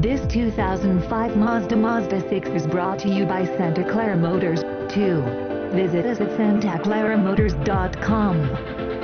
This 2005 Mazda Mazda 6 is brought to you by Santa Clara Motors, 2. Visit us at santaclaramotors.com.